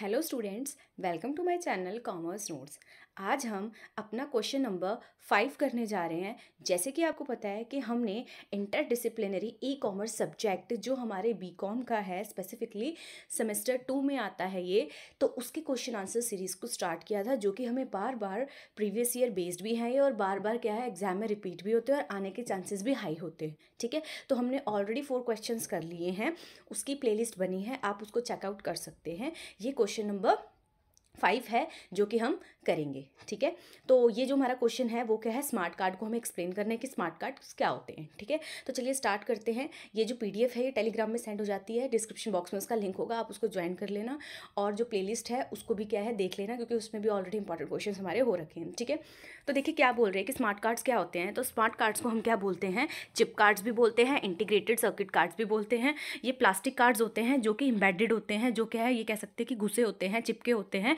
Hello students, welcome to my channel Commerce Notes. आज हम अपना क्वेश्चन नंबर फाइव करने जा रहे हैं। जैसे कि आपको पता है कि हमने interdisciplinary e commerce subject जो हमारे बी कॉम का है स्पेसिफिकली सेमेस्टर टू में आता है ये तो उसके क्वेश्चन आंसर सीरीज़ को स्टार्ट किया था, जो कि हमें बार बार प्रीवियस ईयर बेस्ड भी है और बार बार क्या है एग्ज़ाम में रिपीट भी होते हैं और आने के चांसेस भी हाई होते हैं, ठीक है? तो हमने ऑलरेडी फोर क्वेश्चन कर लिए हैं, उसकी प्ले बनी है, आप उसको चेकआउट कर सकते हैं। ये क्वेश्चन नंबर फाइव है, जो कि हम करेंगे, ठीक है? तो ये जो हमारा क्वेश्चन है, वो क्या है? स्मार्ट कार्ड को हमें एक्सप्लेन करना है कि स्मार्ट कार्ड क्या होते हैं, ठीक है? तो चलिए स्टार्ट करते हैं। ये जो पीडीएफ है, ये टेलीग्राम में सेंड हो जाती है। डिस्क्रिप्शन बॉक्स में उसका लिंक होगा, आप उसको ज्वाइन कर लेना। और जो प्लेलिस्ट है, उसको भी क्या है, देख लेना, क्योंकि उसमें भी ऑलरेडी इंपॉर्टेंट क्वेश्चन हमारे हो रखे हैं, ठीक है? तो देखिए क्या बोल रहे हैं कि स्मार्ट कार्ड्स क्या होते हैं? तो स्मार्ट कार्ड्स को हम क्या बोलते हैं? चिप कार्ड्स भी बोलते हैं इंटीग्रेटेड सर्किट कार्ड्स भी बोलते हैं। ये प्लास्टिक कार्ड्स होते हैं, जो कि इम्बेडेड होते हैं, जो क्या है, ये कह सकते हैं कि घुसे होते हैं, चिपके होते हैं।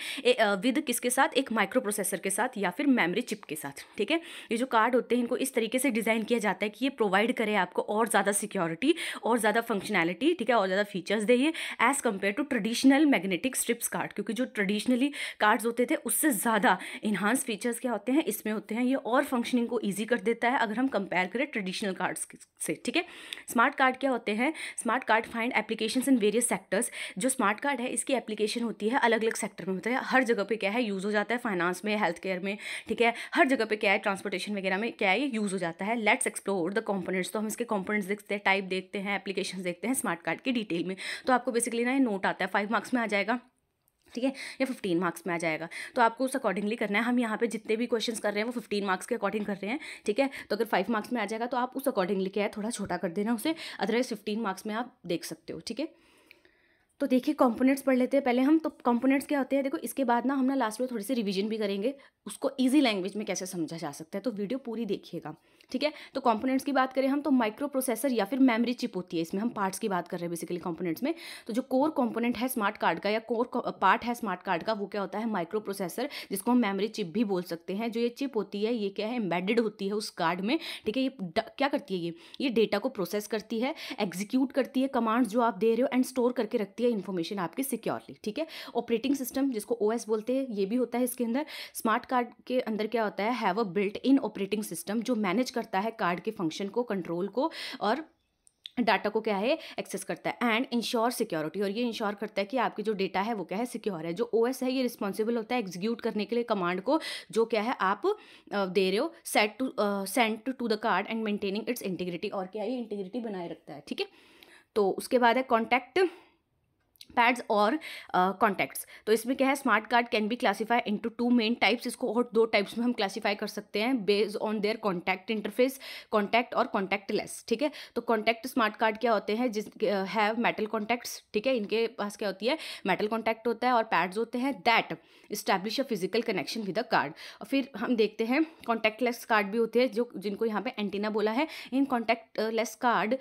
विद किसके साथ? एक माइक्रो प्रोसेसर के साथ या फिर मेमोरी चिप के साथ, ठीक है? ये जो कार्ड होते हैं, इनको इस तरीके से डिज़ाइन किया जाता है कि ये प्रोवाइड करे आपको और ज़्यादा सिक्योरिटी और ज़्यादा फंक्शनैलिटी ठीक है? और ज़्यादा फीचर्स दे ये as compare to traditional magnetic strips card क्योंकि जो ट्रेडिशनली कार्ड्स होते थे, उससे ज़्यादा इन्हांस फीचर्स क्या होते हैं? इसमें होते हैं, ये और फंक्शनिंग को ईजी कर देता है, अगर हम कंपेयर करें ट्रेडिशनल कार्ड्स से, ठीक है? स्मार्ट कार्ड क्या होते हैं? Smart card find application in various sectors जो स्मार्ट कार्ड है, इसकी एप्लीकेशन होती है अलग अलग सेक्टर में, होता है। हर जगह पे क्या है, यूज़ हो जाता है फाइनेंस में हेल्थ केयर में, ठीक है? हर जगह पे क्या है ट्रांसपोर्टेशन वगैरह में क्या है, ये यूज़ हो जाता है। लेट्स एक्सप्लोर द कॉम्पोनेंट्स तो हम इसके कॉम्पोनेंट्स देखते हैं टाइप देखते हैं एप्लीकेशन देखते हैं स्मार्ट कार्ड की डिटेल में। तो आपको बेसिकली ना ये नोट आता है फाइव मार्क्स में आ जाएगा, ठीक है? या फिफ्टीन मार्क्स में आ जाएगा। तो आपको उस अकॉर्डिंगली करना है। हम यहाँ पे जितने भी क्वेश्चंस कर रहे हैं, वो फिफ्टीन मार्क्स के अकॉर्डिंग कर रहे हैं, ठीक है? तो अगर फाइव मार्क्स में आ जाएगा तो आप उस अकॉर्डिंगली क्या है, थोड़ा छोटा कर देना उसे। अदरवाइज़ फिफ्टीन मार्क्स में आप देख सकते हो, ठीक है? तो देखिए कंपोनेंट्स पढ़ लेते हैं। पहले हम तो कंपोनेंट्स क्या होते हैं? देखो, इसके बाद ना हम ना लास्ट में थोड़ी सी रिवीजन भी करेंगे। उसको ईजी लैंग्वेज में कैसे समझा जा सकता है? तो वीडियो पूरी देखिएगा, ठीक है? तो कंपोनेंट्स की बात करें हम तो माइक्रो प्रोसेसर या फिर मेमोरी चिप होती है इसमें। हम पार्ट्स की बात कर रहे हैं बेसिकली कंपोनेंट्स में। तो जो कोर कंपोनेंट है स्मार्ट कार्ड का या कोर पार्ट है स्मार्ट कार्ड का, वो क्या होता है? माइक्रो प्रोसेसर जिसको हम मेमोरी चिप भी बोल सकते हैं। जो ये चिप होती है, ये क्या है? एम्बेडेड होती है उस कार्ड में, ठीक है? ये क्या करती है ये? ये डेटा को प्रोसेस करती है एग्जीक्यूट करती है कमांड्स जो आप दे रहे हो एंड स्टोर करके रखती है। इन्फॉर्मेशन आपकी सिक्योरली ठीक है? ऑपरेटिंग सिस्टम जिसको ओएस बोलते हैं, ये भी होता है इसके अंदर। स्मार्ट कार्ड के अंदर क्या होता है? Have a built in operating system जो मैनेज करता है कार्ड के फ़ंक्शन को कंट्रोल को और डाटा को क्या है? एक्सेस करता है। एंड इंश्योर सिक्योरिटी और ये इंश्योर करता है कि आपकी जो डेटा है वो क्या है? सिक्योर है। जो ओ है, ये रिस्पॉन्सिबल होता है एग्जीक्यूट करने के लिए कमांड को, जो क्या है? आप दे रहे हो set to send to the card and maintaining its integrity और क्या है? ये इंटीग्रिटी बनाए रखता है, ठीक है? तो उसके बाद है कॉन्टैक्ट पैड्स और कॉन्टैक्ट्स uh, तो इसमें क्या है smart card can be classify into two main types इसको और दो टाइप्स में हम क्लासीफाई कर सकते हैं based on their contact interface contact और कॉन्टैक्ट लेस ठीक है? तो कॉन्टैक्ट स्मार्ट कार्ड क्या होते हैं जिस हैव मेटल कॉन्टैक्ट्स ठीक है? इनके पास क्या होती है मेटल कॉन्टैक्ट होता है और पैड्स होते हैं that establish a physical connection with a card और फिर हम देखते हैं कॉन्टैक्ट लेस कार्ड भी होते हैं जो जिनको यहाँ पे एंटीना बोला है. इन कॉन्टैक्ट लेस कार्ड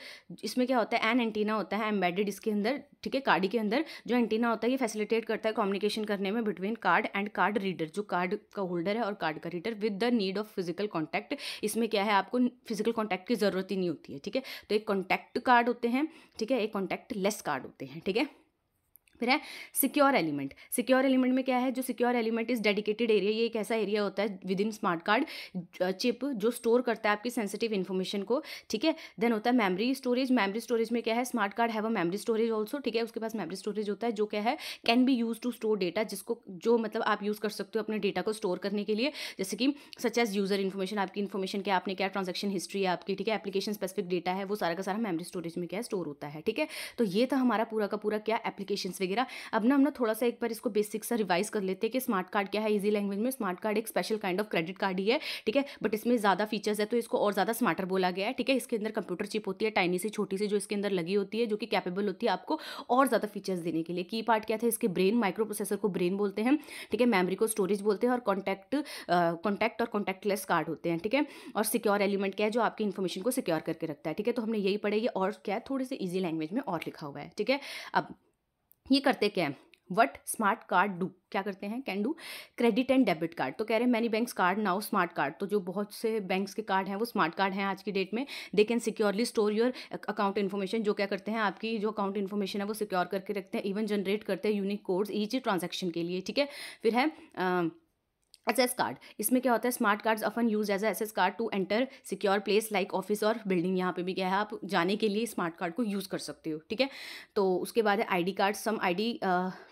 इसमें क्या होता है एन एंटीना होता है एम्बेडेड इसके अंदर ठीक है, कार्ड के अंदर जो एंटीना होता है, ये फैसिलिटेट करता है कम्युनिकेशन करने में between card and card reader जो कार्ड का होल्डर है और कार्ड का reader with the need of physical contact इसमें क्या है, आपको फ़िज़िकल कॉन्टैक्ट की ज़रूरत ही नहीं होती है, ठीक है? तो एक कॉन्टैक्ट कार्ड होते हैं, ठीक है? एक कॉन्टैक्ट लेस कार्ड होते हैं, ठीक है? फिर है सिक्योर एलिमेंट सिक्योर एलिमेंट में क्या है? जो secure element is dedicated area ये एक ऐसा एरिया होता है within smart card chip जो स्टोर करता है आपकी सेंसिटिव इन्फॉर्मेशन को, ठीक है? देन होता है मेमरी स्टोरेज मेमरी स्टोरेज में क्या है? Smart card have a memory storage also ठीक है? उसके पास मेमरी स्टोरेज होता है जो क्या है? Can be use to store data जिसको, जो मतलब आप यूज़ कर सकते हो अपने डेटा को स्टोर करने के लिए, जैसे कि सच एज यूज़र इन्फॉर्मेशन आपकी इन्फॉर्मेशन क्या आपने क्या ट्रांजेक्शन हिस्ट्री है आपकी, ठीक है? एप्लीकेशन स्पेसिफिक डेटा है, वो सारा का सारा मेमरी स्टोरेज में क्या स्टोर होता है, ठीक है? तो ये था हमारा पूरा का पूरा क्या एप्लीकेशन वगैरह। अब ना हम ना थोड़ा सा एक बार इसको बेसिक सा रिवाइज कर लेते हैं कि स्मार्ट कार्ड क्या है इजी लैंग्वेज में स्मार्ट कार्ड एक special kind of credit card ही है, ठीक है? बट इसमें ज़्यादा फीचर्स है तो इसको और ज़्यादा स्मार्टर बोला गया है, ठीक है? इसके अंदर कंप्यूटर चिप होती है टाइनी सी, छोटी सी जो इसके अंदर लगी होती है, जो कि कैपेबल होती है आपको और ज़्यादा फीचर्स देने के लिए। की पार्ट क्या था? इसके ब्रेन माइक्रो प्रोसेसर को ब्रेन बोलते हैं ठीक है? मेमरी को स्टोरेज बोलते हैं और कॉन्टैक्ट कॉन्टैक्ट और कॉन्टैक्टलेस कार्ड होते हैं, ठीक है? और सिक्योर एलिमेंट क्या है? जो आपकी इन्फॉर्मेशन को सिक्योर करके रखता है, ठीक है? तो हमने यही पढ़े, ये और क्या है? थोड़ी सी ईजी लैंग्वेज में और लिखा हुआ है, ठीक है? अब ये करते क्या है? वट स्मार्ट कार्ड डू क्या करते हैं? Can do credit and debit card तो कह रहे हैं many banks card now smart card तो जो बहुत से बैंक्स के कार्ड हैं, वो स्मार्ट कार्ड हैं आज की डेट में. They can securely store your account information जो क्या करते हैं, आपकी जो अकाउंट इन्फॉर्मेशन है, वो सिक्योर करके रखते हैं इवन जनरेट करते हैं यूनिक कोड्स ईच ट्रांजेक्शन के लिए, ठीक है? फिर है एस कार्ड इसमें क्या होता है? Smart cards often use as access card to enter secure place like office और बिल्डिंग यहाँ पे भी क्या है? आप जाने के लिए स्मार्ट कार्ड को यूज़ कर सकते हो, ठीक है? तो उसके बाद है I D card some ID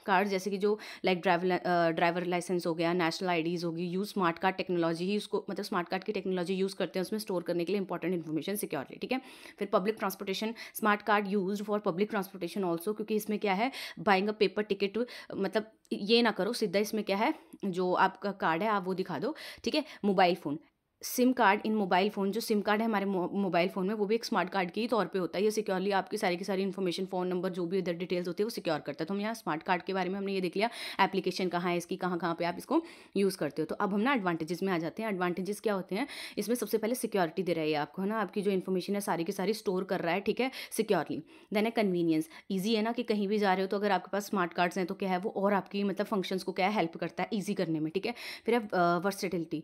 card, जैसे कि जो लाइक ड्राइवर ड्राइवर लाइसेंस हो गया नेशनल आईडीज़ होगी यूज़ स्मार्ट कार्ड टेक्नोलॉजी ही उसको मतलब स्मार्ट कार्ड की टेक्नोलॉजी यूज़ करते हैं, उसमें स्टोर करने के लिए इंपॉर्टेंट इन्फॉर्मेशन सिक्योरिटी ठीक है? फिर public transportation smart card use for public transportation also क्योंकि इसमें क्या है बाइंग अ पेपर टिकट मतलब ये ना करो, सीधा इसमें क्या है, जो आपका कार्ड है, आप वो दिखा दो, ठीक है? Mobile phone SIM card in mobile phone, जो सिम कार्ड है हमारे मोबाइल फ़ोन में, वो भी एक स्मार्ट कार्ड के ही तौर पे होता है। ये सिक्योरली आपकी सारी की सारी इन्फॉर्मेशन फ़ोन नंबर जो भी इधर डिटेल्स होती है, वो सिक्योर करता है। तो हम यहाँ स्मार्ट कार्ड के बारे में हमने ये देख लिया एप्लीकेशन कहाँ है, इसकी कहाँ कहाँ पर आप इसको यूज़ करते हो। तो अब हम ना एडवांटेजेस में आ जाते हैं। एडवांटेजेस क्या होते हैं? इसमें सबसे पहले सिक्योरिटी दे रही है आपको, है ना? आपकी जो इन्फॉर्मेशन है, सारी की सारी स्टोर कर रहा है, ठीक है? सिक्योरली देन है कन्वीनियंस ईजी है ना कि कहीं भी जा रहे हो तो अगर आपके पास स्मार्ट कार्ड्स हैं तो क्या है? वो और आपकी मतलब फ़ंक्शंस को क्या है? हेल्प करता है ईजी करने में, ठीक है? फिर है वर्सेटिलिटी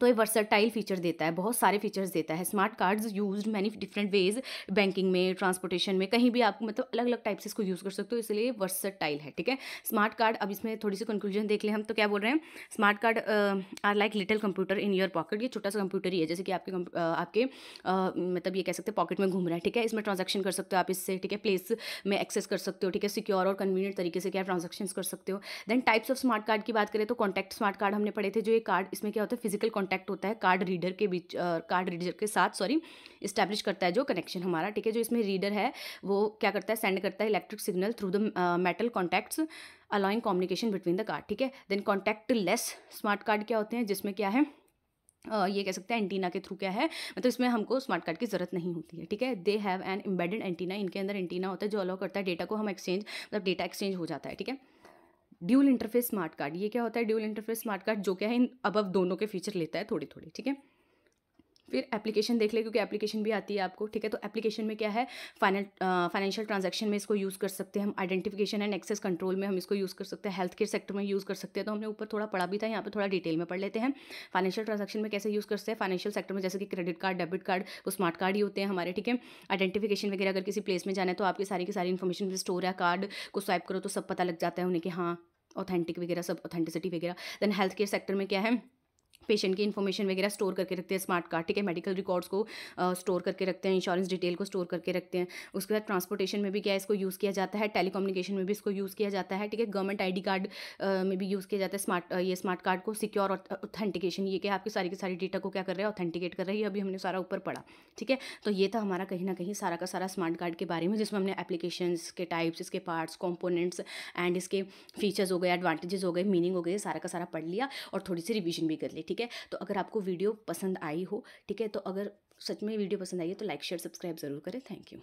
तो ये वर्सटाइल फीचर देता है, बहुत सारे फीचर्स देता है smart cards use many different ways banking में ट्रांसपोर्टेशन में, कहीं भी आप मतलब अलग अलग टाइप से इसको यूज़ कर सकते हो, इसलिए वर्सटाइल है, ठीक है? स्मार्ट कार्ड अब इसमें थोड़ी सी कंक्लूजन देख लें हम तो क्या बोल रहे हैं? Smart card are like little computer in your pocket ये छोटा सा कंप्यूटर ही है, जैसे कि आपके आपके मतलब ये कह सकते हैं पॉकेट में घूम रहा है, ठीक है? इसमें ट्रांजेक्शन कर सकते हो आप इससे, ठीक है? प्लेस में एक्सेस कर सकते हो, ठीक है? सिक्योर और कन्वीनियंट तरीके से क्या ट्रांजेक्शन कर सकते हो। Then types of smart card की बात करें तो कॉन्टैक्ट स्मार्ट कार्ड हमने पढ़े थे, जो ये कार्ड इसमें क्या होता है फ़िज़िकल कॉन्टैक्ट होता है कार्ड रीडर के बीच कार्ड रीडर के साथ सॉरी इस्टेब्लिश करता है जो कनेक्शन हमारा, ठीक है? जो इसमें रीडर है, वो क्या करता है? सेंड करता है electric signal through the metal contacts allowing communication between the card ठीक है? Then contactless smart card क्या होते हैं? जिसमें क्या है? ये कह सकते हैं एंटीना के थ्रू क्या है? मतलब इसमें हमको स्मार्ट कार्ड की ज़रूरत नहीं होती है, ठीक है? They have an embedded antenna इनके अंदर एंटीना होता है जो अलाउ करता है डेटा को हम एक्सचेंज मतलब डेटा एक्सचेंज हो जाता है, ठीक है? ड्यूल इंटरफेस स्मार्ट कार्ड ये क्या होता है ड्यूल इंटरफेस स्मार्ट कार्ड जो क्या है, इन अब अब दोनों के फीचर लेता है थोड़ी थोड़ी ठीक है? फिर एप्लीकेशन देख ले, क्योंकि एप्लीकेशन भी आती है आपको, ठीक है? तो एप्लीकेशन में क्या है फाइनल फाइनेंशियल ट्रांजैक्शन में इसको यूज़ कर सकते हैं हम आइडेंटिफिकेशन एंड एक्सेस कंट्रोल में हम इसको यूज़ कर सकते हैं हेल्थ केयर सेक्टर में यूज़ कर सकते हैं तो हमने ऊपर थोड़ा पढ़ा भी था, यहाँ पर थोड़ा डिटेल में पढ़ लेते हैं फाइनेंशियल ट्रांजेक्शन में कैसे यूज़ करते हैं फाइनेंशियल सेक्टर में जैसे कि क्रेडिट कार्ड डेबिट कार्ड वो स्मार्ट कार्ड ही होते हैं हमारे, ठीक है? आइडेंटिफिकेशन वगैरह अगर किसी प्लेस में जाना है तो आपकी सारी की सारी इन्फॉर्मेशन स्टोर है कार्ड को स्वाइप करो तो सब पता लग जाता है उन्हें कि हाँ ऑथेंटिक वगैरह सब ऑथेंटिसिटी वगैरह। देन हेल्थ केयर सेक्टर में क्या है? पेशेंट की इन्फॉर्मेशन वगैरह स्टोर करके रखते हैं स्मार्ट कार्ड ठीक है? मेडिकल रिकॉर्ड्स को स्टोर करके रखते हैं इंश्योरेंस डिटेल को स्टोर करके रखते हैं। उसके बाद ट्रांसपोर्टेशन में भी क्या इसको यूज़ किया जाता है? टेलीकम्युनिकेशन में भी इसको यूज़ किया जाता है, ठीक है? गवर्नमेंट आई कार्ड में भी यूज़ किया जाता है स्मार्ट ये स्मार्ट कार्ड को सिक्योर ऑथेंटिकेशन ये क्या आपकी सारी की सारी डेटा को क्या कर रहे हैं? ऑथेंटिकेट कर रही है अभी हमने सारा ऊपर पढ़ा, ठीक है? तो ये था हमारा कहीं ना कहीं सारा का सारा स्मार्ट कार्ड के बारे में, जिसमें हमने एप्लीकेशन के टाइप्स इसके पार्ट्स कॉम्पोनेंट्स एंड इसके फीचर्स हो गए एडवांटेजेस हो गए मीनिंग हो गए सारा का सारा पढ़ लिया और थोड़ी सी रिविजन भी कर ली ठीक है? तो अगर आपको वीडियो पसंद आई हो, ठीक है? तो अगर सच में वीडियो पसंद आई है तो लाइक शेयर सब्सक्राइब ज़रूर करें। Thank you